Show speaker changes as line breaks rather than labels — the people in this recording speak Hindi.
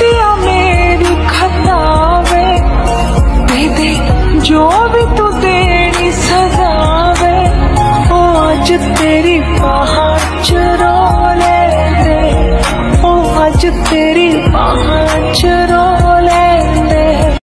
दिया मेरी खतावे दे दे जो भी तू देनी सजावे ओ आज तेरी बाहर चुरा ले दे ओ, आज तेरी बाहर